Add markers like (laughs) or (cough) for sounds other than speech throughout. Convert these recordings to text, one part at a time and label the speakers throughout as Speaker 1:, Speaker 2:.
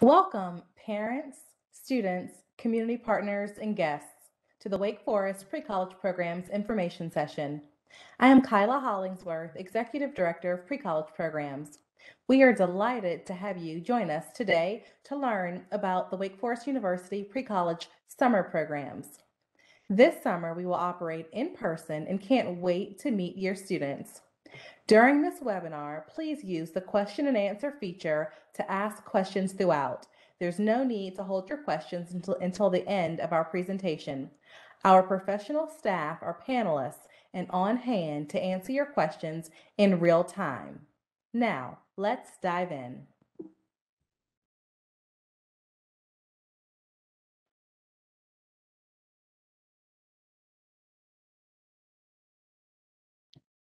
Speaker 1: Welcome, parents, students, community partners, and guests to the Wake Forest Pre-College Programs Information Session. I am Kyla Hollingsworth, Executive Director of Pre-College Programs. We are delighted to have you join us today to learn about the Wake Forest University Pre-College Summer Programs. This summer, we will operate in person and can't wait to meet your students. During this webinar, please use the question and answer feature to ask questions throughout. There's no need to hold your questions until, until the end of our presentation. Our professional staff are panelists and on hand to answer your questions in real time. Now, let's dive in.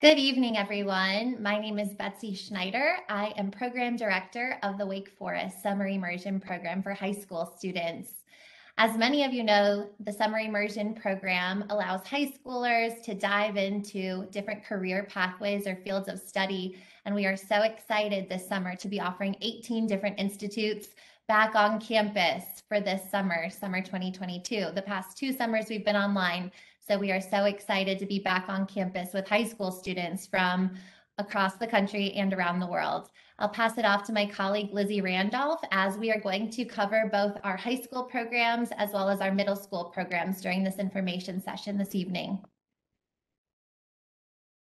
Speaker 2: Good evening, everyone. My name is Betsy Schneider. I am Program Director of the Wake Forest Summer Immersion Program for high school students. As many of you know, the Summer Immersion Program allows high schoolers to dive into different career pathways or fields of study. And we are so excited this summer to be offering 18 different institutes back on campus for this summer, summer 2022. The past two summers we've been online so we are so excited to be back on campus with high school students from across the country and around the world. I'll pass it off to my colleague Lizzie Randolph as we are going to cover both our high school programs as well as our middle school programs during this information session this evening.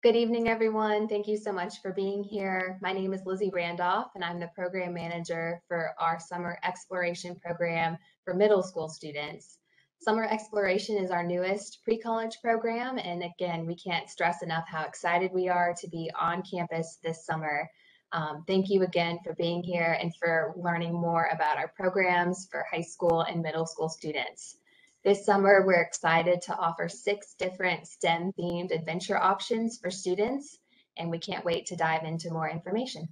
Speaker 3: Good evening, everyone. Thank you so much for being here. My name is Lizzie Randolph, and I'm the program manager for our summer exploration program for middle school students. Summer Exploration is our newest pre-college program. And again, we can't stress enough how excited we are to be on campus this summer. Um, thank you again for being here and for learning more about our programs for high school and middle school students. This summer, we're excited to offer six different STEM themed adventure options for students, and we can't wait to dive into more information.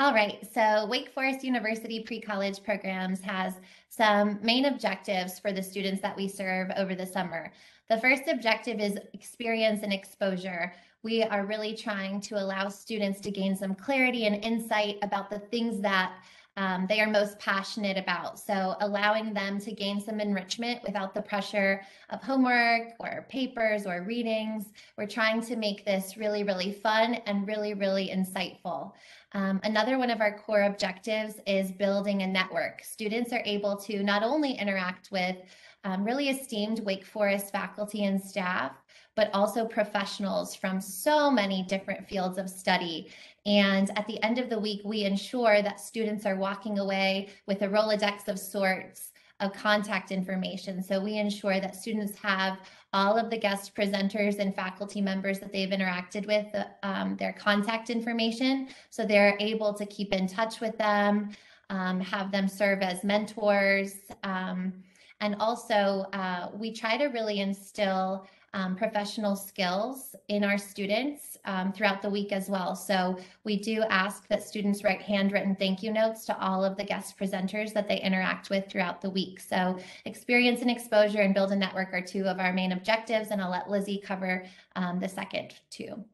Speaker 2: All right, so Wake Forest University pre-college programs has some main objectives for the students that we serve over the summer. The first objective is experience and exposure. We are really trying to allow students to gain some clarity and insight about the things that um, they are most passionate about. So allowing them to gain some enrichment without the pressure of homework or papers or readings. We're trying to make this really, really fun and really, really insightful. Um, another one of our core objectives is building a network. Students are able to not only interact with um, really esteemed Wake Forest faculty and staff, but also professionals from so many different fields of study. And at the end of the week, we ensure that students are walking away with a Rolodex of sorts of contact information. So we ensure that students have all of the guest presenters and faculty members that they've interacted with, um, their contact information. So they're able to keep in touch with them, um, have them serve as mentors. Um, and also, uh, we try to really instill um, professional skills in our students um, throughout the week as well. So we do ask that students write handwritten thank you notes to all of the guest presenters that they interact with throughout the week. So experience and exposure and build a network are two of our main objectives, and I'll let Lizzie cover um, the second two.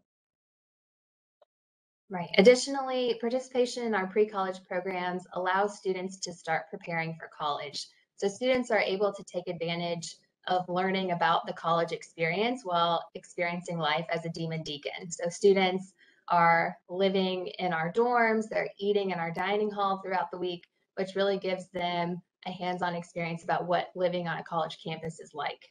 Speaker 3: Right. Additionally, participation in our pre-college programs allows students to start preparing for college. So students are able to take advantage of learning about the college experience while experiencing life as a demon deacon. So students are living in our dorms, they're eating in our dining hall throughout the week, which really gives them a hands-on experience about what living on a college campus is like.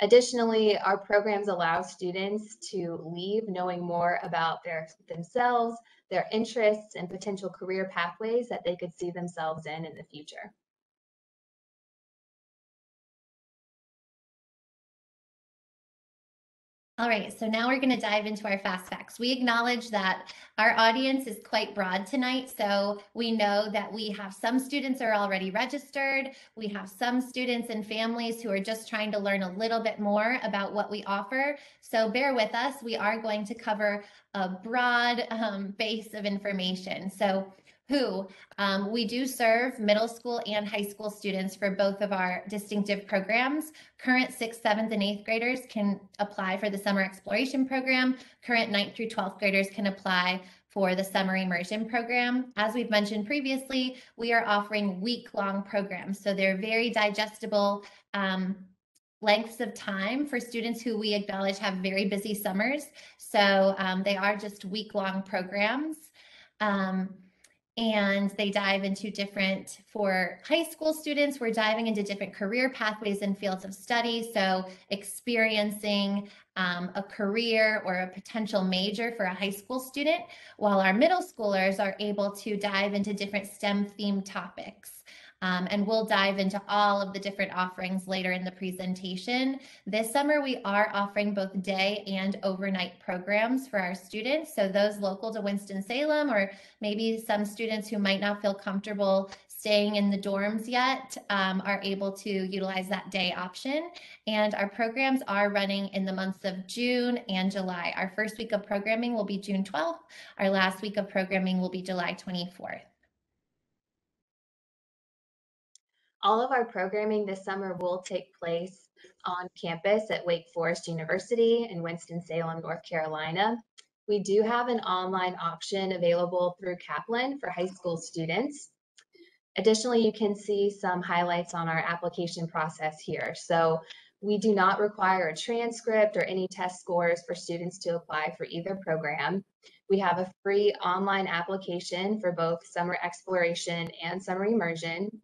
Speaker 3: Additionally, our programs allow students to leave knowing more about their themselves, their interests, and potential career pathways that they could see themselves in in the future.
Speaker 2: All right, so now we're going to dive into our fast facts. We acknowledge that our audience is quite broad tonight, so we know that we have some students are already registered. We have some students and families who are just trying to learn a little bit more about what we offer. So bear with us. We are going to cover a broad um, base of information. So who um, we do serve middle school and high school students for both of our distinctive programs. Current sixth, seventh, and eighth graders can apply for the summer exploration program. Current ninth through 12th graders can apply for the summer immersion program. As we've mentioned previously, we are offering week-long programs. So they're very digestible um, lengths of time for students who we acknowledge have very busy summers. So um, they are just week-long programs. Um, and they dive into different for high school students we're diving into different career pathways and fields of study. So experiencing um, a career or a potential major for a high school student while our middle schoolers are able to dive into different stem themed topics um, and we'll dive into all of the different offerings later in the presentation. This summer, we are offering both day and overnight programs for our students. So those local to Winston-Salem, or maybe some students who might not feel comfortable staying in the dorms yet um, are able to utilize that day option. And our programs are running in the months of June and July. Our first week of programming will be June 12th. Our last week of programming will be July 24th.
Speaker 3: All of our programming this summer will take place on campus at Wake Forest University in Winston-Salem, North Carolina. We do have an online option available through Kaplan for high school students. Additionally, you can see some highlights on our application process here. So we do not require a transcript or any test scores for students to apply for either program. We have a free online application for both summer exploration and summer immersion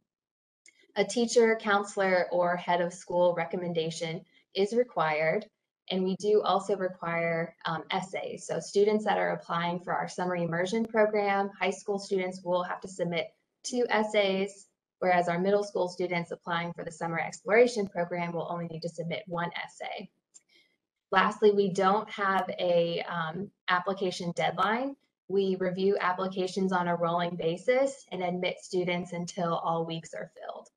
Speaker 3: a teacher, counselor, or head of school recommendation is required. And we do also require um, essays. So students that are applying for our summer immersion program, high school students will have to submit two essays, whereas our middle school students applying for the summer exploration program will only need to submit one essay. Lastly, we don't have a um, application deadline. We review applications on a rolling basis and admit students until all weeks are filled.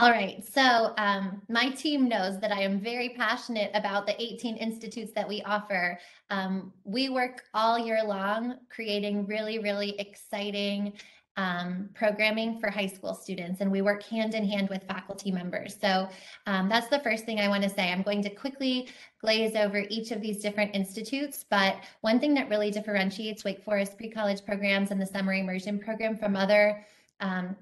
Speaker 2: All right, so um, my team knows that I am very passionate about the 18 institutes that we offer. Um, we work all year long creating really, really exciting um, programming for high school students, and we work hand in hand with faculty members. So um, that's the first thing I want to say. I'm going to quickly glaze over each of these different institutes, but one thing that really differentiates Wake Forest pre-college programs and the summer immersion program from other um,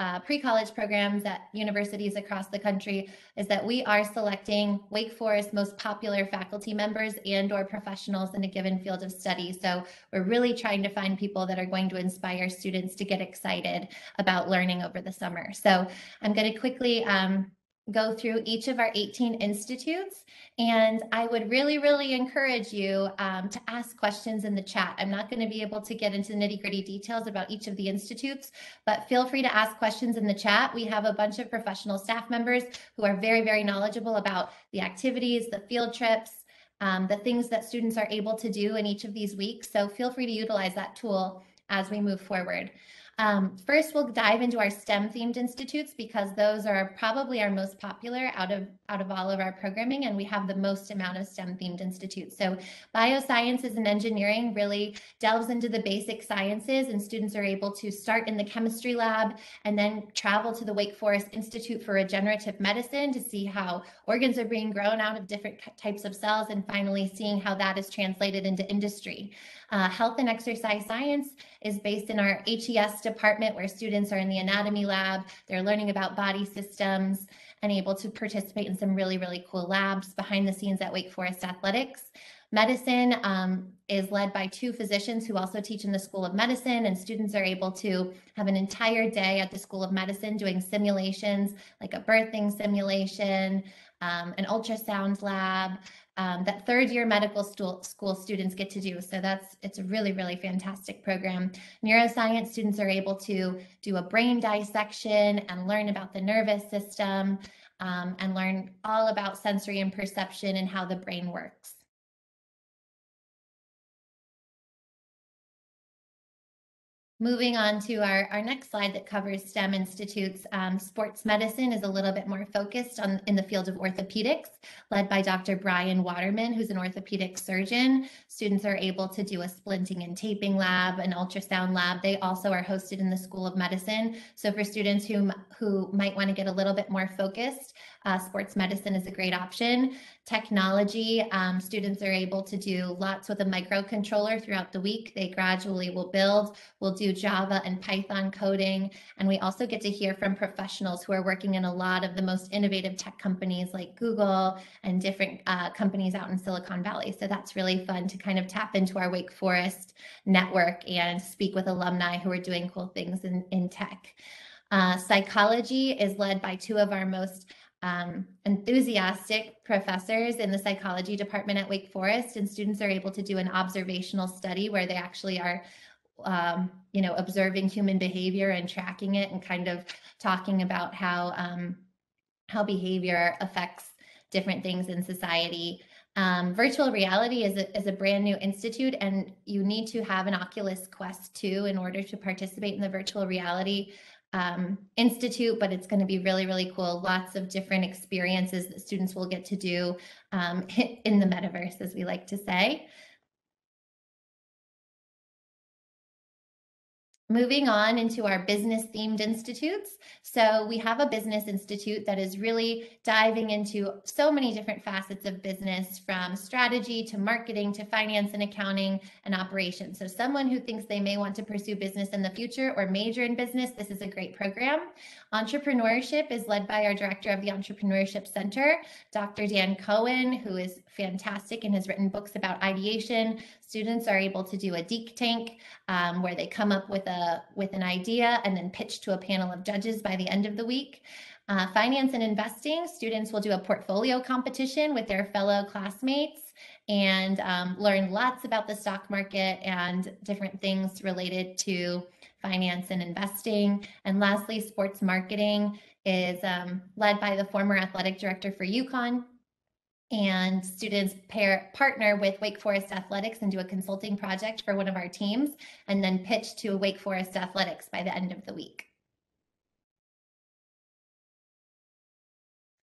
Speaker 2: uh, pre-college programs at universities across the country is that we are selecting Wake Forest most popular faculty members and or professionals in a given field of study. So we're really trying to find people that are going to inspire students to get excited about learning over the summer. So I'm going to quickly um, go through each of our 18 institutes. And I would really, really encourage you um, to ask questions in the chat. I'm not going to be able to get into the nitty gritty details about each of the institutes, but feel free to ask questions in the chat. We have a bunch of professional staff members who are very, very knowledgeable about the activities, the field trips, um, the things that students are able to do in each of these weeks. So feel free to utilize that tool as we move forward. Um, first, we'll dive into our STEM themed institutes because those are probably our most popular out of, out of all of our programming, and we have the most amount of STEM themed institutes. So biosciences and engineering really delves into the basic sciences, and students are able to start in the chemistry lab and then travel to the Wake Forest Institute for Regenerative Medicine to see how organs are being grown out of different types of cells, and finally seeing how that is translated into industry. Uh, health and exercise science is based in our HES department where students are in the anatomy lab. They're learning about body systems and able to participate in some really, really cool labs behind the scenes at Wake Forest Athletics. Medicine um, is led by two physicians who also teach in the School of Medicine, and students are able to have an entire day at the School of Medicine doing simulations like a birthing simulation, um, an ultrasound lab, um, that third year medical school, students get to do. So that's it's a really, really fantastic program. Neuroscience students are able to do a brain dissection and learn about the nervous system um, and learn all about sensory and perception and how the brain works. Moving on to our, our next slide that covers STEM institutes, um, sports medicine is a little bit more focused on in the field of orthopedics, led by Dr. Brian Waterman, who's an orthopedic surgeon. Students are able to do a splinting and taping lab, an ultrasound lab. They also are hosted in the School of Medicine. So for students who, who might want to get a little bit more focused, uh, sports medicine is a great option. Technology, um, students are able to do lots with a microcontroller throughout the week. They gradually will build, will do Java and Python coding. And we also get to hear from professionals who are working in a lot of the most innovative tech companies like Google and different uh, companies out in Silicon Valley. So that's really fun to kind of tap into our Wake Forest network and speak with alumni who are doing cool things in, in tech. Uh, psychology is led by two of our most um, enthusiastic professors in the psychology department at Wake Forest, and students are able to do an observational study where they actually are, um, you know, observing human behavior and tracking it, and kind of talking about how um, how behavior affects different things in society. Um, virtual reality is a, is a brand new institute, and you need to have an Oculus Quest 2 in order to participate in the virtual reality um, institute, but it's going to be really, really cool. Lots of different experiences that students will get to do um, (laughs) in the metaverse, as we like to say. Moving on into our business themed institutes. So we have a business institute that is really diving into so many different facets of business from strategy to marketing to finance and accounting and operations. So someone who thinks they may want to pursue business in the future or major in business, this is a great program. Entrepreneurship is led by our director of the Entrepreneurship Center, Dr. Dan Cohen, who is fantastic and has written books about ideation. Students are able to do a deep tank um, where they come up with a with an idea and then pitch to a panel of judges by the end of the week. Uh, finance and investing, students will do a portfolio competition with their fellow classmates and um, learn lots about the stock market and different things related to finance and investing. And lastly, sports marketing is um, led by the former athletic director for UConn. And students pair partner with Wake Forest Athletics and do a consulting project for one of our teams, and then pitch to Wake Forest Athletics by the end of the week.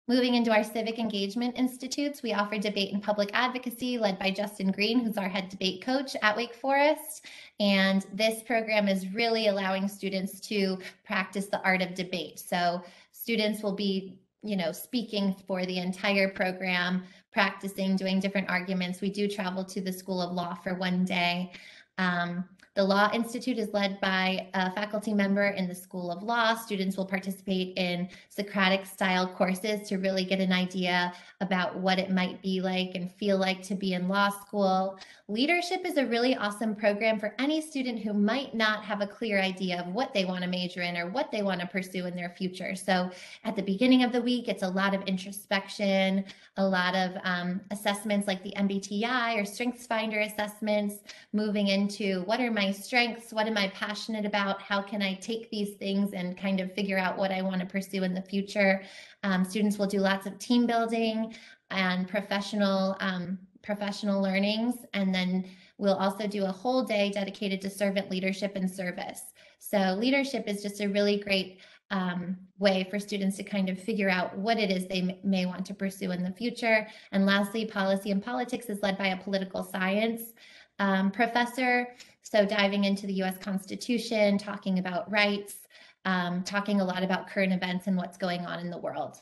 Speaker 2: Moving into our civic engagement institutes, we offer debate and public advocacy led by Justin Green, who's our head debate coach at Wake Forest. And this program is really allowing students to practice the art of debate. So students will be you know, speaking for the entire program, practicing, doing different arguments. We do travel to the School of Law for one day. Um, the Law Institute is led by a faculty member in the School of Law. Students will participate in Socratic style courses to really get an idea about what it might be like and feel like to be in law school. Leadership is a really awesome program for any student who might not have a clear idea of what they want to major in or what they want to pursue in their future. So at the beginning of the week, it's a lot of introspection, a lot of um, assessments like the MBTI or StrengthsFinder assessments, moving into what are my my strengths? What am I passionate about? How can I take these things and kind of figure out what I want to pursue in the future? Um, students will do lots of team building and professional um, professional learnings, and then we'll also do a whole day dedicated to servant leadership and service. So leadership is just a really great um, way for students to kind of figure out what it is they may want to pursue in the future. And lastly, policy and politics is led by a political science um, professor. So diving into the US Constitution, talking about rights, um, talking a lot about current events and what's going on in the world.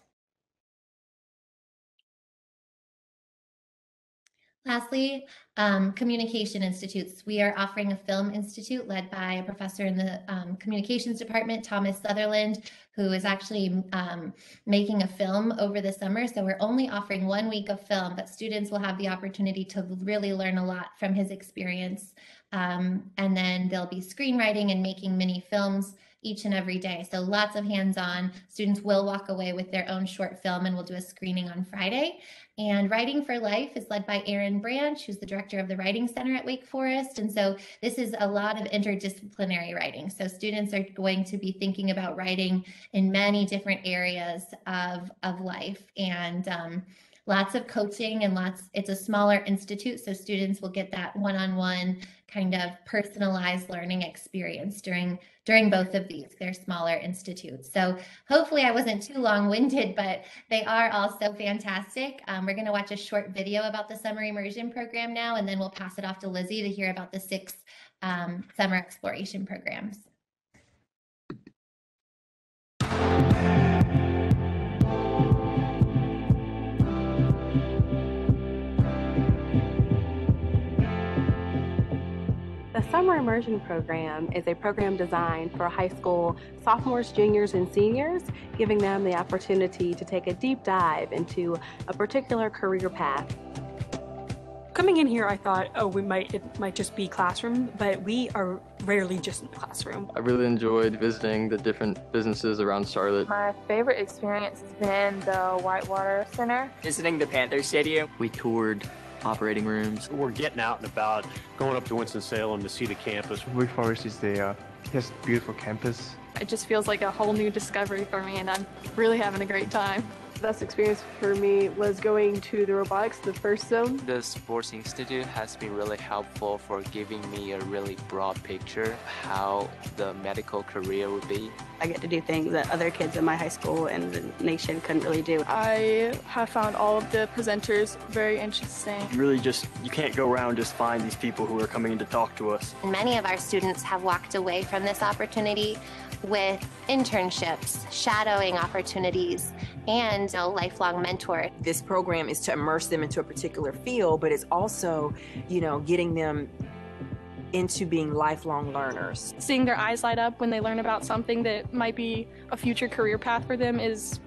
Speaker 2: Lastly, um, communication institutes. We are offering a film institute led by a professor in the um, communications department, Thomas Sutherland, who is actually um, making a film over the summer. So we're only offering one week of film, but students will have the opportunity to really learn a lot from his experience. Um, and then they'll be screenwriting and making mini films each and every day. So lots of hands-on. Students will walk away with their own short film and we'll do a screening on Friday. And Writing for Life is led by Erin Branch, who's the director of the Writing Center at Wake Forest. And so this is a lot of interdisciplinary writing. So students are going to be thinking about writing in many different areas of, of life. And um, lots of coaching and lots, it's a smaller institute, so students will get that one-on-one kind of personalized learning experience during during both of these. They're smaller institutes. So hopefully I wasn't too long-winded, but they are also fantastic. Um, we're going to watch a short video about the summer immersion program now, and then we'll pass it off to Lizzie to hear about the six um, summer exploration programs.
Speaker 4: The Summer Immersion Program is a program designed for high school sophomores, juniors, and seniors, giving them the opportunity to take a deep dive into a particular career path.
Speaker 5: Coming in here, I thought, oh, we might it might just be classroom, but we are rarely just in the classroom.
Speaker 6: I really enjoyed visiting the different businesses around Charlotte.
Speaker 7: My favorite experience has been the Whitewater Center.
Speaker 8: Visiting the Panther Stadium.
Speaker 9: We toured operating rooms.
Speaker 10: We're getting out and about, going up to Winston-Salem to see the campus.
Speaker 11: Wake Forest is the uh, just beautiful campus.
Speaker 7: It just feels like a whole new discovery for me, and I'm really having a great time.
Speaker 12: The best experience for me was going to the robotics, the first zone.
Speaker 13: The Sports Institute has been really helpful for giving me a really broad picture of how the medical career would be.
Speaker 14: I get to do things that other kids in my high school and the nation couldn't really do.
Speaker 7: I have found all of the presenters very interesting.
Speaker 15: Really just, you can't go around just find these people who are coming in to talk to us.
Speaker 2: Many of our students have walked away from this opportunity with internships, shadowing opportunities, and a lifelong mentor.
Speaker 16: This program is to immerse them into a particular field, but it's also, you know, getting them into being lifelong learners.
Speaker 7: Seeing their eyes light up when they learn about something that might be a future career path for them is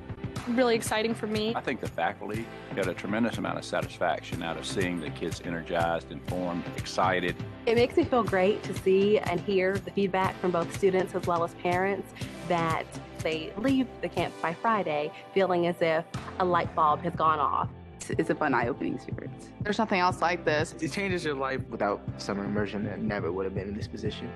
Speaker 7: really exciting for me.
Speaker 17: I think the faculty got a tremendous amount of satisfaction out of seeing the kids energized, informed, excited.
Speaker 4: It makes me feel great to see and hear the feedback from both students as well as parents that they leave the camp by Friday feeling as if a light bulb has gone off.
Speaker 18: It's a fun, eye-opening experience.
Speaker 19: There's nothing else like this.
Speaker 11: It changes your life. Without summer immersion, I never would have been in this position.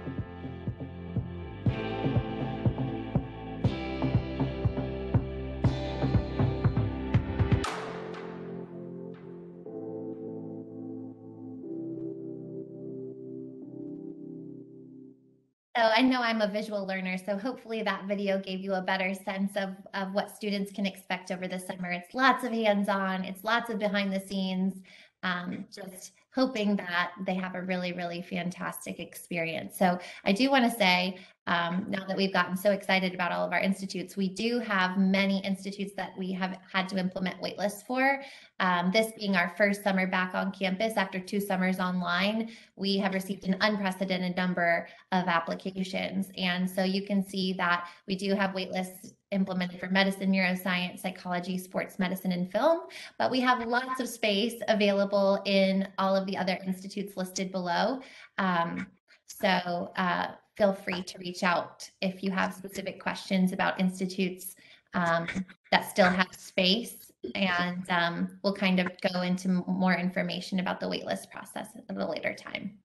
Speaker 2: So I know I'm a visual learner, so hopefully that video gave you a better sense of, of what students can expect over the summer. It's lots of hands-on, it's lots of behind the scenes, um, just hoping that they have a really, really fantastic experience. So I do want to say, um, now that we've gotten so excited about all of our institutes, we do have many institutes that we have had to implement waitlists for. Um, this being our first summer back on campus after two summers online, we have received an unprecedented number of applications. And so you can see that we do have waitlists implemented for medicine, neuroscience, psychology, sports medicine, and film. But we have lots of space available in all of the other institutes listed below. Um, so uh, feel free to reach out if you have specific questions about institutes um, that still have space. And um, we'll kind of go into more information about the waitlist process at a later time.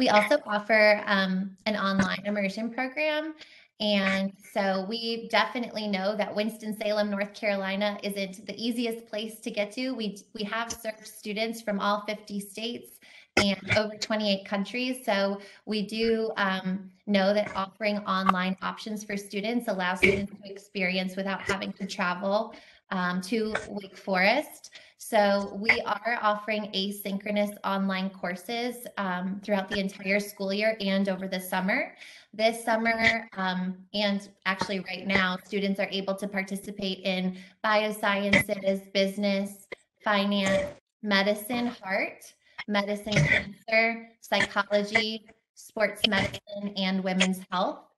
Speaker 2: We also offer um, an online immersion program. And so we definitely know that Winston-Salem, North Carolina isn't the easiest place to get to. We, we have served students from all 50 states and over 28 countries. So we do um, know that offering online options for students allows students to experience without having to travel um, to Wake Forest. So we are offering asynchronous online courses um, throughout the entire school year and over the summer. This summer, um, and actually right now, students are able to participate in biosciences, business, finance, medicine, heart, medicine, cancer, psychology, sports medicine, and women's health.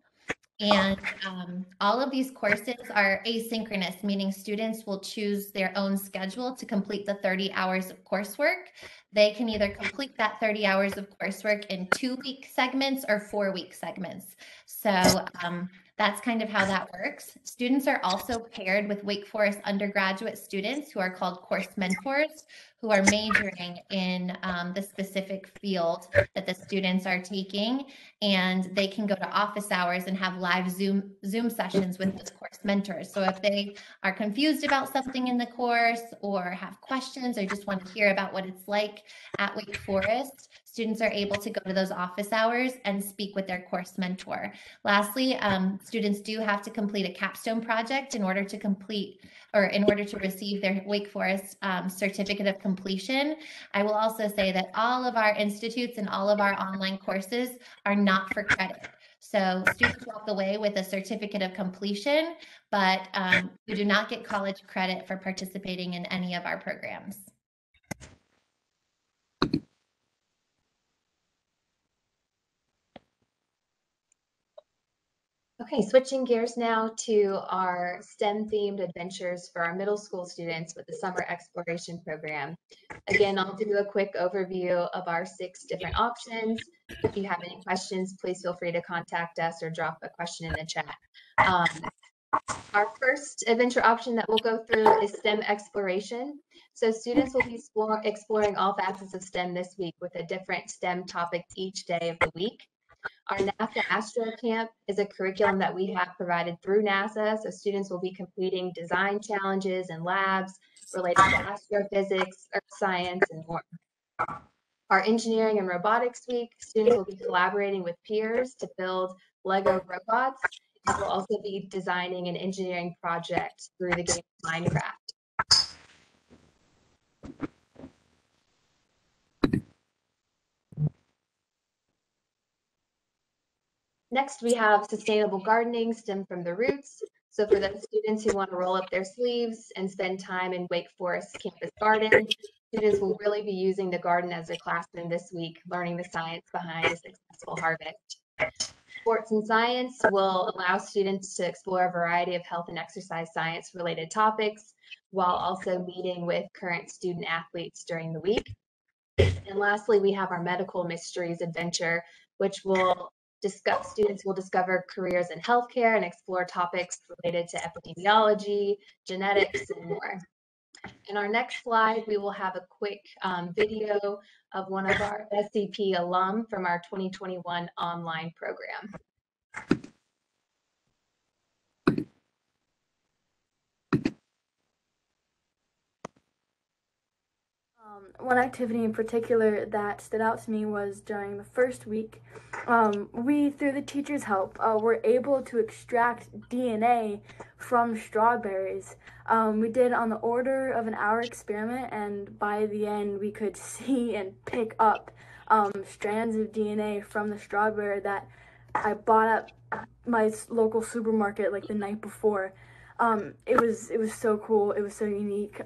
Speaker 2: And um, all of these courses are asynchronous, meaning students will choose their own schedule to complete the 30 hours of coursework. They can either complete that 30 hours of coursework in two week segments or four week segments. So um, That's kind of how that works. Students are also paired with Wake Forest undergraduate students who are called course mentors, who are majoring in um, the specific field that the students are taking. And they can go to office hours and have live Zoom, Zoom sessions with those course mentors. So if they are confused about something in the course or have questions or just want to hear about what it's like at Wake Forest, students are able to go to those office hours and speak with their course mentor. Lastly, um, students do have to complete a capstone project in order to complete or in order to receive their Wake Forest um, certificate of completion. I will also say that all of our institutes and all of our online courses are not for credit. So students walk away with a certificate of completion, but um, you do not get college credit for participating in any of our programs.
Speaker 3: Okay, switching gears now to our STEM themed adventures for our middle school students with the summer exploration program. Again, I'll do a quick overview of our six different options. If you have any questions, please feel free to contact us or drop a question in the chat. Um, our first adventure option that we'll go through is STEM exploration. So students will be exploring all facets of STEM this week with a different STEM topic each day of the week. Our NASA Astro Camp is a curriculum that we have provided through NASA. So students will be completing design challenges and labs related to astrophysics, earth science, and more. Our engineering and robotics week, students will be collaborating with peers to build Lego robots. Will also be designing an engineering project through the game Minecraft. Next, we have sustainable gardening, stem from the roots. So for those students who want to roll up their sleeves and spend time in Wake Forest campus garden, students will really be using the garden as a classroom this week, learning the science behind a successful harvest. Sports and science will allow students to explore a variety of health and exercise science related topics while also meeting with current student athletes during the week. And lastly, we have our medical mysteries adventure, which will discuss, students will discover careers in healthcare and explore topics related to epidemiology, genetics, and more. In our next slide, we will have a quick um, video of one of our SCP alum from our 2021 online program.
Speaker 8: Um, one activity in particular that stood out to me was during the first week. Um, we, through the teacher's help, uh, were able to extract DNA from strawberries. Um, we did on the order of an hour experiment, and by the end, we could (laughs) see and pick up um, strands of DNA from the strawberry that I bought at my local supermarket like the night before. Um, it was it was so cool. It was so unique.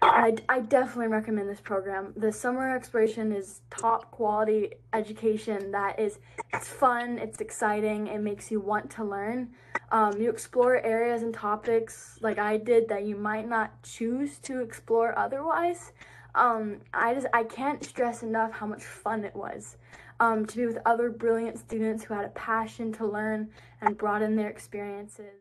Speaker 8: I, I definitely recommend this program. The summer exploration is top quality education that is it's fun, it's exciting, it makes you want to learn. Um, you explore areas and topics like I did that you might not choose to explore otherwise. Um, I just I can't stress enough how much fun it was um, to be with other brilliant students who had a passion to learn and broaden their experiences.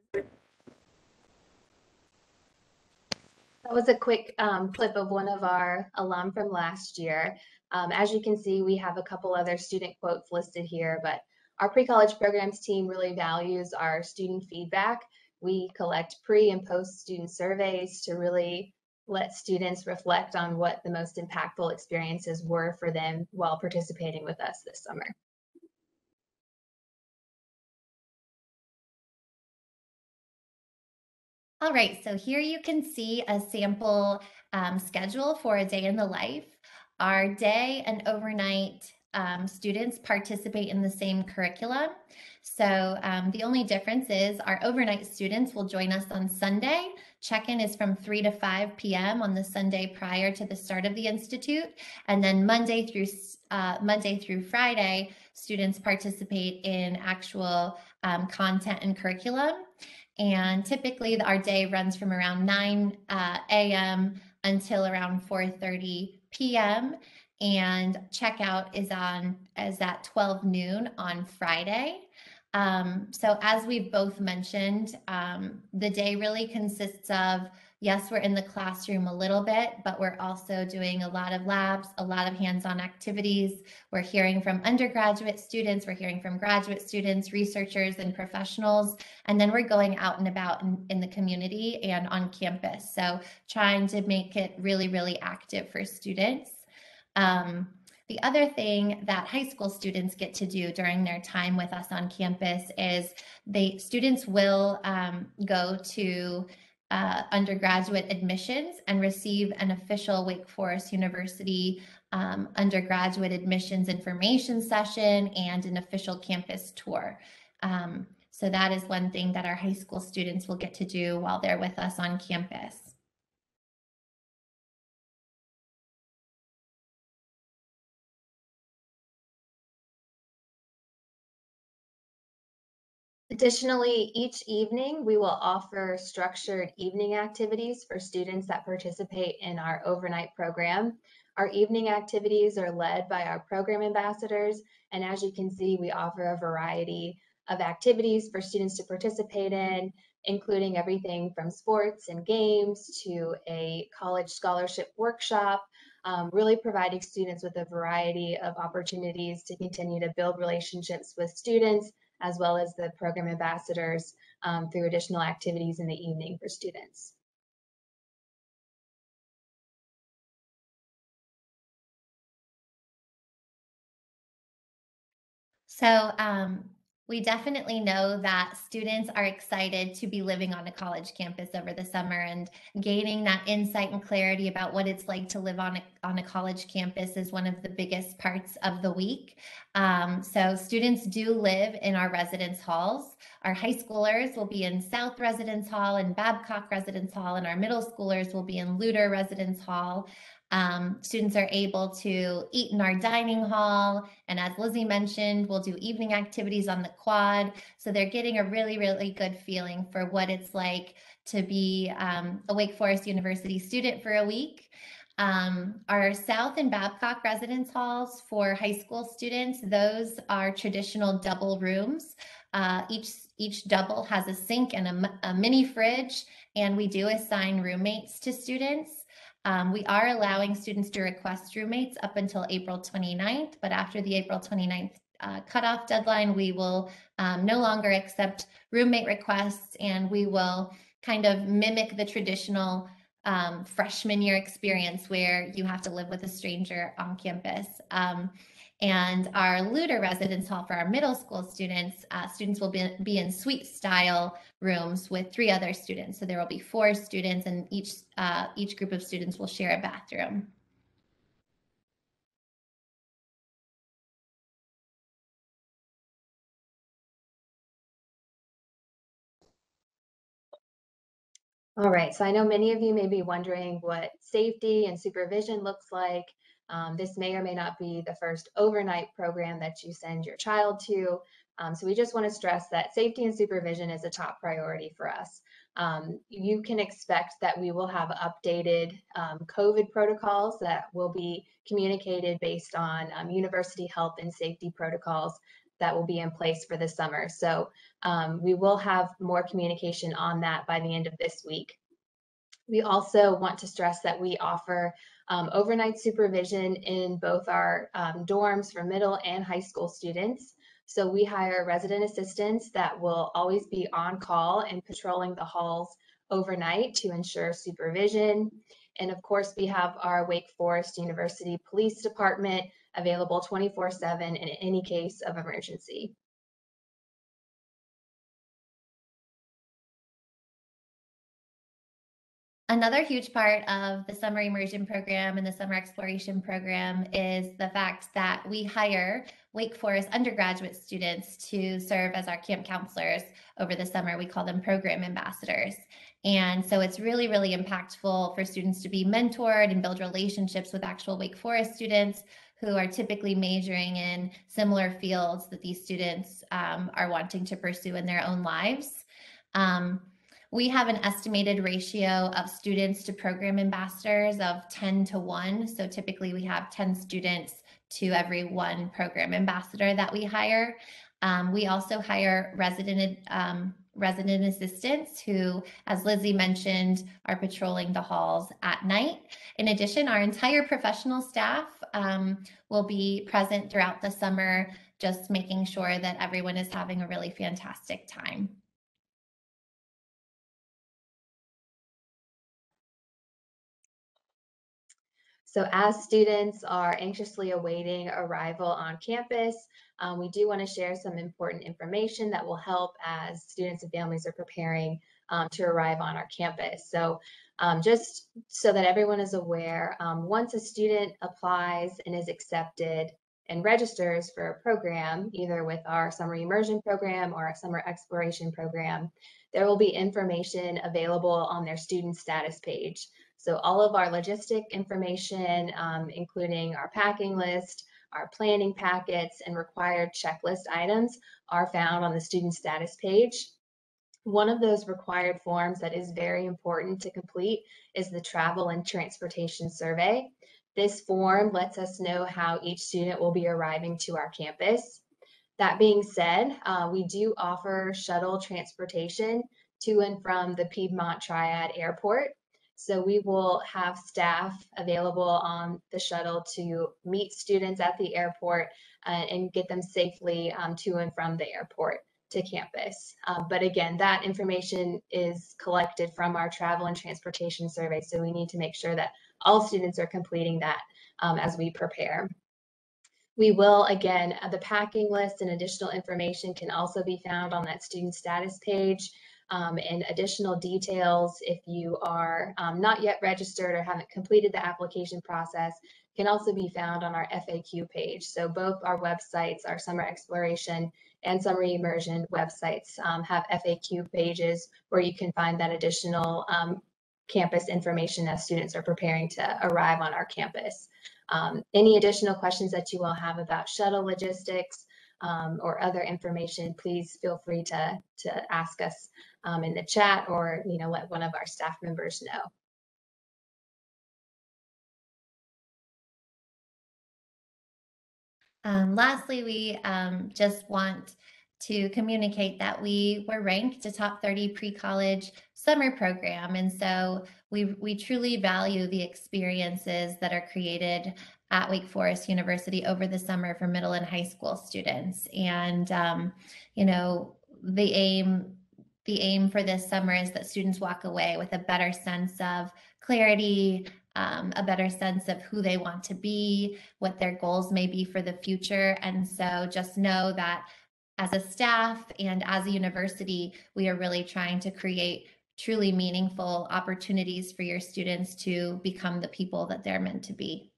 Speaker 3: That was a quick um, clip of one of our alum from last year. Um, as you can see, we have a couple other student quotes listed here, but our pre-college programs team really values our student feedback. We collect pre and post student surveys to really let students reflect on what the most impactful experiences were for them while participating with us this summer.
Speaker 2: All right, so here you can see a sample um, schedule for a day in the life. Our day and overnight um, students participate in the same curriculum. So um, the only difference is our overnight students will join us on Sunday. Check-in is from 3 to 5 p.m. on the Sunday prior to the start of the Institute. And then Monday through uh, Monday through Friday, students participate in actual um, content and curriculum. And typically our day runs from around 9 uh, a.m. until around 4.30 p.m. And checkout is on is at 12 noon on Friday. Um, so as we've both mentioned, um, the day really consists of yes, we're in the classroom a little bit, but we're also doing a lot of labs, a lot of hands-on activities. We're hearing from undergraduate students, we're hearing from graduate students, researchers, and professionals. And then we're going out and about in, in the community and on campus. So trying to make it really, really active for students. Um, the other thing that high school students get to do during their time with us on campus is they students will um, go to uh, undergraduate admissions and receive an official Wake Forest University um, undergraduate admissions information session and an official campus tour. Um, so that is one thing that our high school students will get to do while they're with us on campus.
Speaker 3: Additionally, each evening we will offer structured evening activities for students that participate in our overnight program. Our evening activities are led by our program ambassadors, and as you can see, we offer a variety of activities for students to participate in, including everything from sports and games to a college scholarship workshop, um, really providing students with a variety of opportunities to continue to build relationships with students as well as the program ambassadors um, through additional activities in the evening for students.
Speaker 2: So um, we definitely know that students are excited to be living on a college campus over the summer and gaining that insight and clarity about what it's like to live on a, on a college campus is one of the biggest parts of the week. Um, so students do live in our residence halls. Our high schoolers will be in South Residence Hall and Babcock Residence Hall, and our middle schoolers will be in Luter Residence Hall. Um, students are able to eat in our dining hall. And as Lizzie mentioned, we'll do evening activities on the quad. So they're getting a really, really good feeling for what it's like to be um, a Wake Forest University student for a week. Um, our South and Babcock residence halls for high school students, those are traditional double rooms. Uh, each each double has a sink and a, a mini fridge, and we do assign roommates to students. Um, we are allowing students to request roommates up until April 29th, but after the April 29th uh, cutoff deadline, we will um, no longer accept roommate requests and we will kind of mimic the traditional um, freshman year experience where you have to live with a stranger on campus. And our Luter residence hall for our middle school students, uh, students will be, be in suite style rooms with three other students. So there will be four students and each, uh, each group of students will share a bathroom.
Speaker 3: All right, so I know many of you may be wondering what safety and supervision looks like um, this may or may not be the first overnight program that you send your child to. Um, so we just want to stress that safety and supervision is a top priority for us. Um, you can expect that we will have updated um, COVID protocols that will be communicated based on um, university health and safety protocols that will be in place for the summer. So um, we will have more communication on that by the end of this week. We also want to stress that we offer um, overnight supervision in both our um, dorms for middle and high school students. So we hire resident assistants that will always be on call and patrolling the halls overnight to ensure supervision. And of course, we have our Wake Forest University Police Department available 24 7 in any case of emergency.
Speaker 2: Another huge part of the summer immersion program and the summer exploration program is the fact that we hire Wake Forest undergraduate students to serve as our camp counselors over the summer. We call them program ambassadors. And so it's really, really impactful for students to be mentored and build relationships with actual Wake Forest students who are typically majoring in similar fields that these students um, are wanting to pursue in their own lives. Um, we have an estimated ratio of students to program ambassadors of 10 to 1. So typically we have 10 students to every one program ambassador that we hire. Um, we also hire resident um, resident assistants who, as Lizzie mentioned, are patrolling the halls at night. In addition, our entire professional staff um, will be present throughout the summer, just making sure that everyone is having a really fantastic time.
Speaker 3: So as students are anxiously awaiting arrival on campus, um, we do want to share some important information that will help as students and families are preparing um, to arrive on our campus. So um, just so that everyone is aware, um, once a student applies and is accepted and registers for a program, either with our summer immersion program or a summer exploration program, there will be information available on their student status page. So all of our logistic information, um, including our packing list, our planning packets, and required checklist items are found on the student status page. One of those required forms that is very important to complete is the travel and transportation survey. This form lets us know how each student will be arriving to our campus. That being said, uh, we do offer shuttle transportation to and from the Piedmont Triad Airport. So we will have staff available on the shuttle to meet students at the airport uh, and get them safely um, to and from the airport to campus. Uh, but again, that information is collected from our travel and transportation survey. So we need to make sure that all students are completing that um, as we prepare. We will, again, uh, the packing list and additional information can also be found on that student status page um, and additional details if you are um, not yet registered or haven't completed the application process can also be found on our FAQ page. So both our websites, our summer exploration and summer immersion websites um, have FAQ pages where you can find that additional um, campus information as students are preparing to arrive on our campus. Um, any additional questions that you all have about shuttle logistics um, or other information, please feel free to, to ask us um, in the chat or you know let one of our staff members know.
Speaker 2: Um, lastly, we um, just want to communicate that we were ranked a top 30 pre-college summer program. And so we, we truly value the experiences that are created at Wake Forest University over the summer for middle and high school students. And, um, you know, the aim the aim for this summer is that students walk away with a better sense of clarity, um, a better sense of who they want to be, what their goals may be for the future. And so just know that as a staff and as a university, we are really trying to create truly meaningful opportunities for your students to become the people that they're meant to be.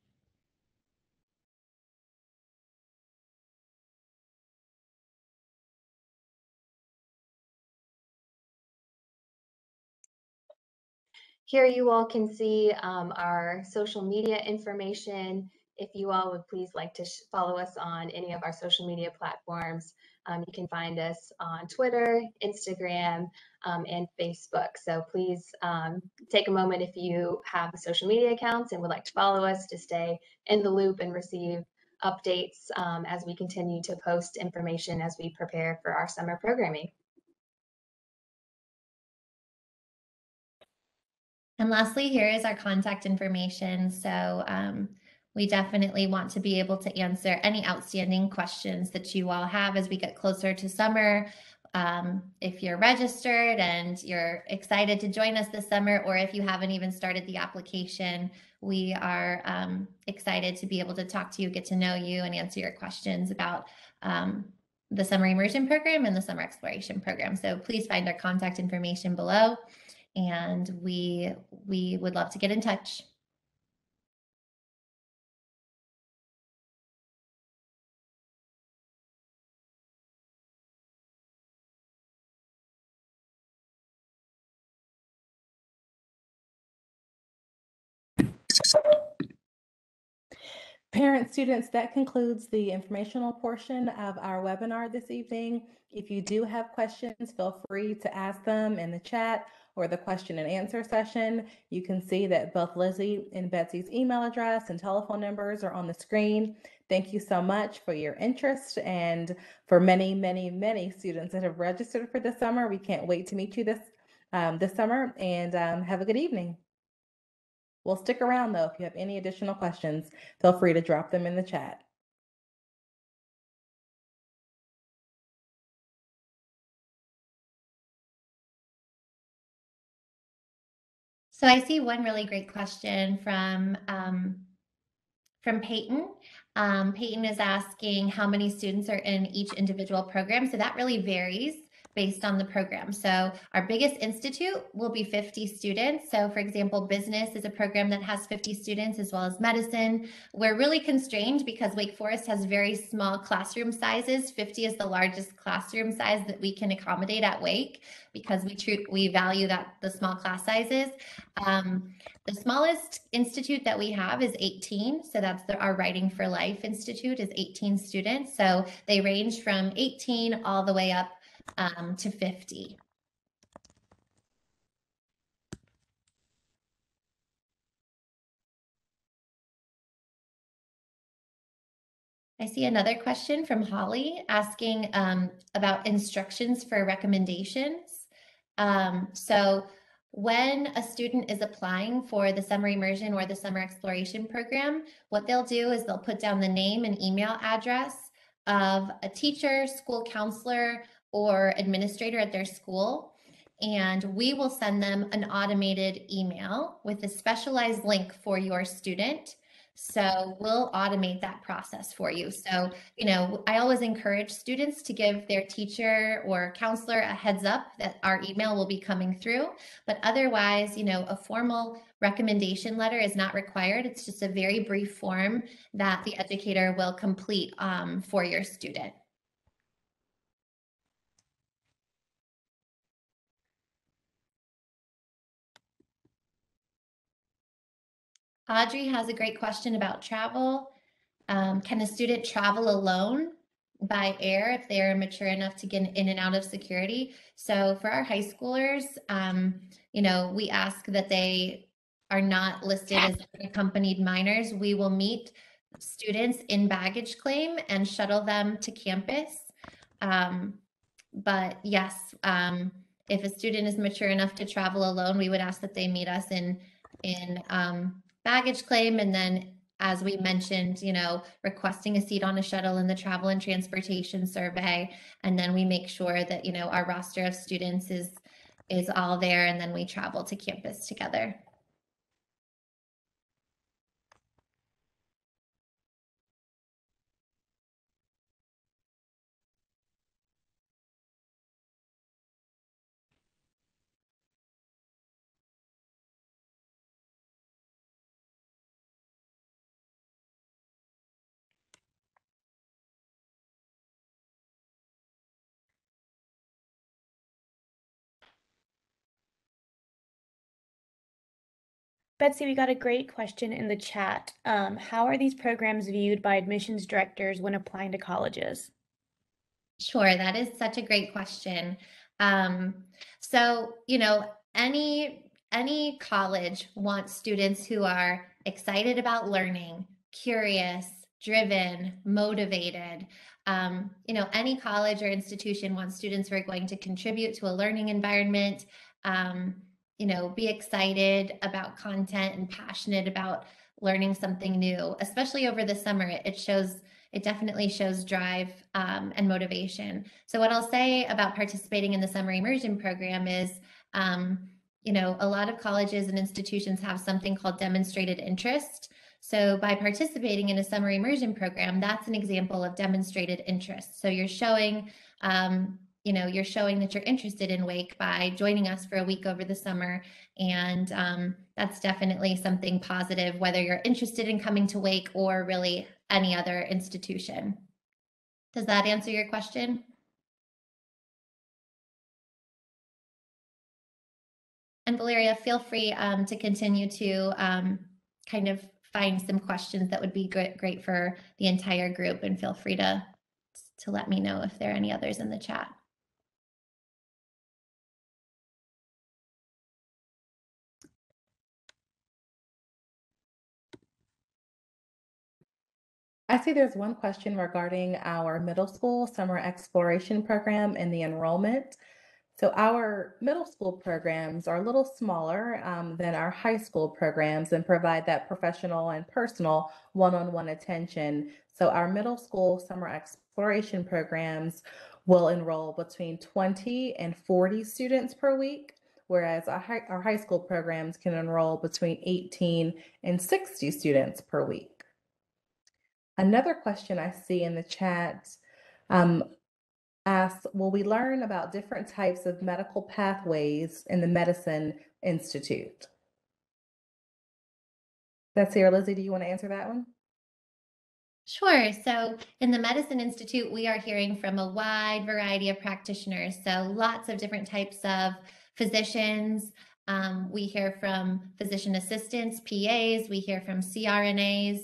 Speaker 3: Here you all can see um, our social media information. If you all would please like to follow us on any of our social media platforms, um, you can find us on Twitter, Instagram, um, and Facebook. So please um, take a moment if you have social media accounts and would like to follow us to stay in the loop and receive updates um, as we continue to post information as we prepare for our summer programming.
Speaker 2: And lastly, here is our contact information. So um, we definitely want to be able to answer any outstanding questions that you all have as we get closer to summer. Um, if you're registered and you're excited to join us this summer, or if you haven't even started the application, we are um, excited to be able to talk to you, get to know you, and answer your questions about um, the summer immersion program and the summer exploration program. So please find our contact information below and we we would love to get in touch.
Speaker 1: Parents, students, that concludes the informational portion of our webinar this evening. If you do have questions, feel free to ask them in the chat or the question and answer session. You can see that both Lizzie and Betsy's email address and telephone numbers are on the screen. Thank you so much for your interest and for many, many, many students that have registered for the summer. We can't wait to meet you this um, this summer and um, have a good evening. We'll stick around though. If you have any additional questions, feel free to drop them in the chat.
Speaker 2: So I see one really great question from um, from Peyton. Um, Peyton is asking how many students are in each individual program. So that really varies based on the program. So our biggest institute will be 50 students. So for example, business is a program that has 50 students as well as medicine. We're really constrained because Wake Forest has very small classroom sizes. 50 is the largest classroom size that we can accommodate at Wake because we tr- we value that the small class sizes. Um, the smallest institute that we have is 18. So that's the, our Writing for Life Institute is 18 students. So they range from 18 all the way up um, to 50. I see another question from Holly asking um, about instructions for recommendations. Um, so when a student is applying for the summer immersion or the summer exploration program, what they'll do is they'll put down the name and email address of a teacher, school counselor, or administrator at their school. And we will send them an automated email with a specialized link for your student. So we'll automate that process for you. So, you know, I always encourage students to give their teacher or counselor a heads up that our email will be coming through. But otherwise, you know, a formal recommendation letter is not required. It's just a very brief form that the educator will complete um, for your student. Audrey has a great question about travel. Um, can a student travel alone by air if they are mature enough to get in and out of security? So for our high schoolers, um, you know, we ask that they are not listed as accompanied minors. We will meet students in baggage claim and shuttle them to campus. Um, but yes, um, if a student is mature enough to travel alone, we would ask that they meet us in in um, baggage claim and then as we mentioned, you know, requesting a seat on a shuttle in the travel and transportation survey. And then we make sure that, you know, our roster of students is is all there and then we travel to campus together.
Speaker 19: Betsy, we got a great question in the chat. Um, how are these programs viewed by admissions directors when applying to colleges?
Speaker 2: Sure, that is such a great question. Um, so, you know, any any college wants students who are excited about learning, curious, driven, motivated. Um, you know, any college or institution wants students who are going to contribute to a learning environment. Um, you know, be excited about content and passionate about learning something new, especially over the summer. It shows, it definitely shows drive um, and motivation. So, what I'll say about participating in the summer immersion program is, um, you know, a lot of colleges and institutions have something called demonstrated interest. So, by participating in a summer immersion program, that's an example of demonstrated interest. So, you're showing um, you know you're showing that you're interested in wake by joining us for a week over the summer. And um, that's definitely something positive whether you're interested in coming to wake or really any other institution. Does that answer your question? And valeria feel free um, to continue to um, kind of find some questions that would be great, great for the entire group. And feel free to, to let me know if there are any others in the chat.
Speaker 1: I see there's one question regarding our middle school summer exploration program and the enrollment. So our middle school programs are a little smaller um, than our high school programs and provide that professional and personal one-on-one attention. So our middle school summer exploration programs will enroll between 20 and 40 students per week, whereas our high, our high school programs can enroll between 18 and 60 students per week. Another question I see in the chat um, asks, will we learn about different types of medical pathways in the Medicine Institute? That's here. Lizzie, do you want to answer that one?
Speaker 2: Sure. So in the Medicine Institute, we are hearing from a wide variety of practitioners. So lots of different types of physicians. Um, we hear from physician assistants, PAs. We hear from CRNAs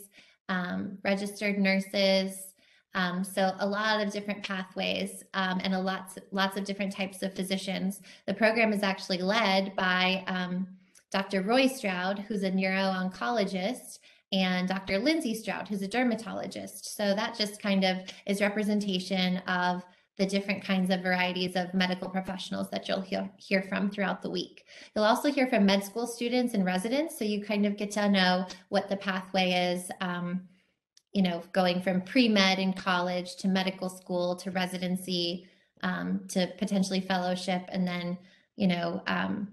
Speaker 2: um, registered nurses. Um, so a lot of different pathways um, and a lots lots of different types of physicians. The program is actually led by um, Dr. Roy Strowd, who's a neuro-oncologist, and Dr. Lindsay Strowd, who's a dermatologist. So that just kind of is representation of the different kinds of varieties of medical professionals that you'll hear, hear from throughout the week. You'll also hear from med school students and residents, so you kind of get to know what the pathway is, um, you know, going from pre-med in college to medical school to residency um, to potentially fellowship and then, you know, um,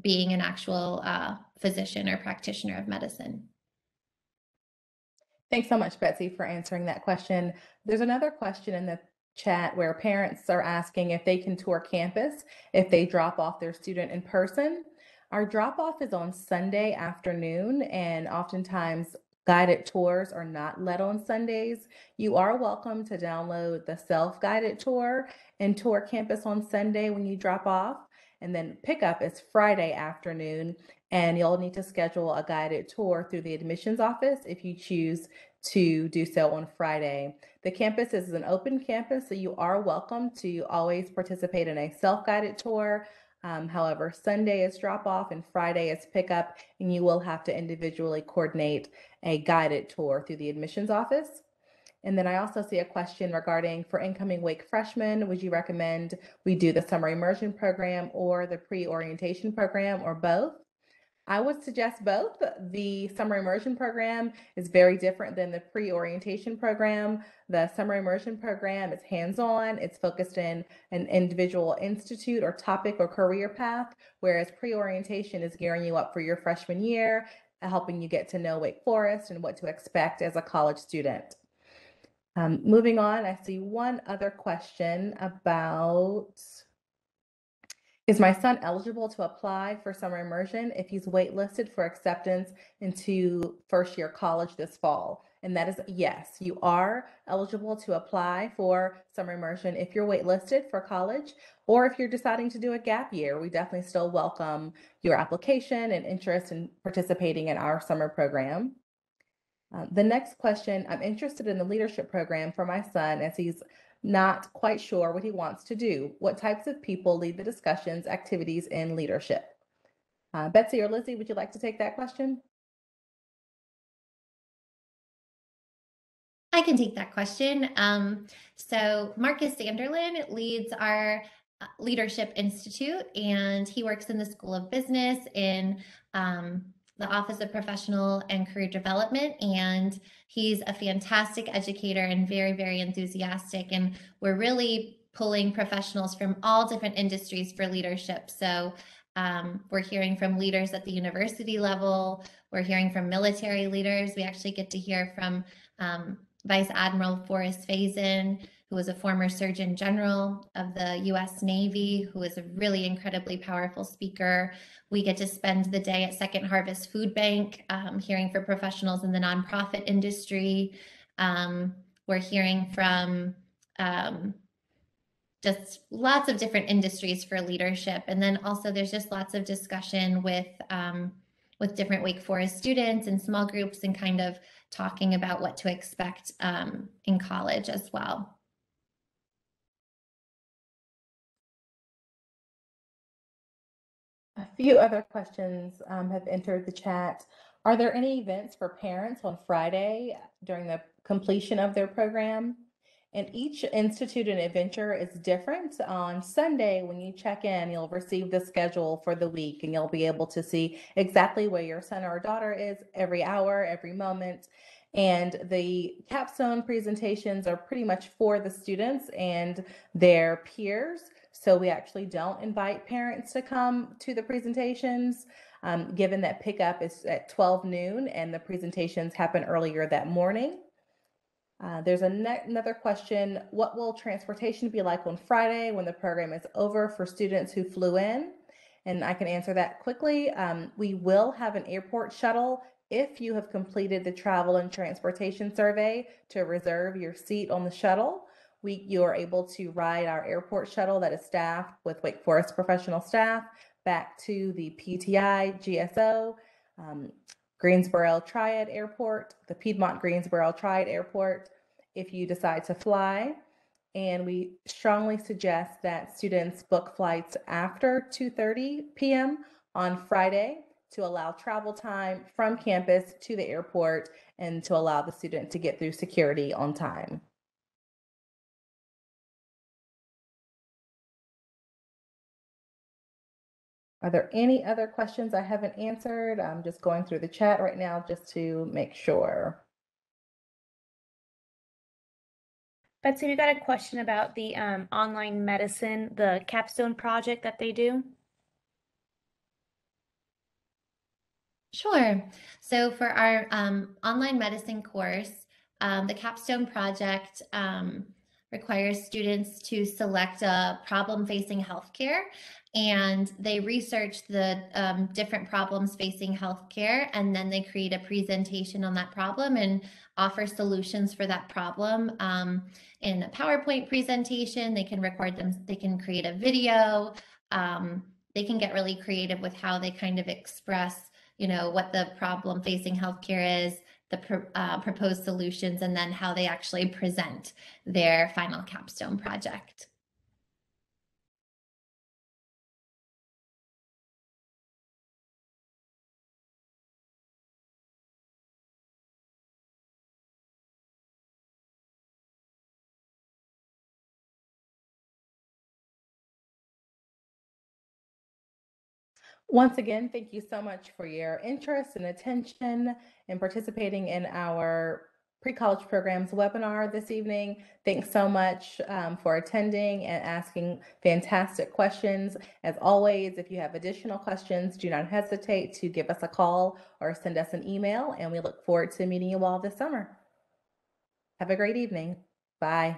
Speaker 2: being an actual uh, physician or practitioner of medicine.
Speaker 1: Thanks so much, Betsy, for answering that question. There's another question in the chat where parents are asking if they can tour campus if they drop off their student in person. Our drop off is on Sunday afternoon, and oftentimes guided tours are not led on Sundays. You are welcome to download the self guided tour and tour campus on Sunday when you drop off. And then pickup is Friday afternoon, and you'll need to schedule a guided tour through the admissions office if you choose to do so on Friday. The campus is an open campus, so you are welcome to always participate in a self-guided tour. Um, however, Sunday is drop off and Friday is pickup, and you will have to individually coordinate a guided tour through the admissions office. And then I also see a question regarding for incoming Wake freshmen, would you recommend we do the summer immersion program or the pre-orientation program or both? I would suggest both. The summer immersion program is very different than the pre orientation program. The summer immersion program is hands on, it's focused in an individual institute or topic or career path, whereas pre orientation is gearing you up for your freshman year, helping you get to know Wake Forest and what to expect as a college student. Um, moving on, I see one other question about is my son eligible to apply for summer immersion if he's waitlisted for acceptance into first year college this fall? And that is yes, you are eligible to apply for summer immersion if you're waitlisted for college or if you're deciding to do a gap year. We definitely still welcome your application and interest in participating in our summer program. Uh, the next question I'm interested in the leadership program for my son as he's not quite sure what he wants to do. What types of people lead the discussions, activities, and leadership? Uh, Betsy or Lizzie, would you like to take that question?
Speaker 2: I can take that question. Um, so Marcus Sanderlin leads our uh, Leadership Institute, and he works in the School of Business in um, the Office of Professional and Career Development, and he's a fantastic educator and very, very enthusiastic. And we're really pulling professionals from all different industries for leadership. So um, we're hearing from leaders at the university level. We're hearing from military leaders. We actually get to hear from um, Vice Admiral Forrest Faison, who was a former Surgeon General of the US Navy, who is a really incredibly powerful speaker. We get to spend the day at Second Harvest Food Bank, um, hearing from professionals in the nonprofit industry. Um, we're hearing from um, just lots of different industries for leadership. And then also there's just lots of discussion with um, with different Wake Forest students and small groups and kind of talking about what to expect um, in college as well.
Speaker 1: A few other questions um, have entered the chat. Are there any events for parents on Friday during the completion of their program? And each institute and adventure is different. On Sunday, when you check in, you'll receive the schedule for the week and you'll be able to see exactly where your son or daughter is every hour, every moment. And the capstone presentations are pretty much for the students and their peers. So we actually don't invite parents to come to the presentations, um, given that pickup is at 12 noon and the presentations happen earlier that morning. Uh, there's another question. What will transportation be like on Friday when the program is over for students who flew in? And I can answer that quickly. Um, we will have an airport shuttle if you have completed the travel and transportation survey to reserve your seat on the shuttle. We, you are able to ride our airport shuttle that is staffed with Wake Forest professional staff back to the PTI GSO, um, Greensboro Triad Airport, the Piedmont Greensboro Triad Airport, if you decide to fly. And we strongly suggest that students book flights after 2:30 p.m. on Friday to allow travel time from campus to the airport and to allow the student to get through security on time. Are there any other questions I haven't answered? I'm just going through the chat right now just to make sure.
Speaker 19: Betsy, we got a question about the um, online medicine, the capstone project that they do.
Speaker 2: Sure. So for our um, online medicine course, um, the capstone project um, requires students to select a problem facing healthcare and they research the um, different problems facing healthcare and then they create a presentation on that problem and offer solutions for that problem um, in a powerpoint presentation. They can record them they can create a video um, they can get really creative with how they kind of express you know what the problem facing healthcare is the uh, proposed solutions and then how they actually present their final capstone project
Speaker 1: Once again, thank you so much for your interest and attention in participating in our pre-college programs webinar this evening. Thanks so much um, for attending and asking fantastic questions. As always, if you have additional questions, do not hesitate to give us a call or send us an email, and we look forward to meeting you all this summer. Have a great evening. Bye.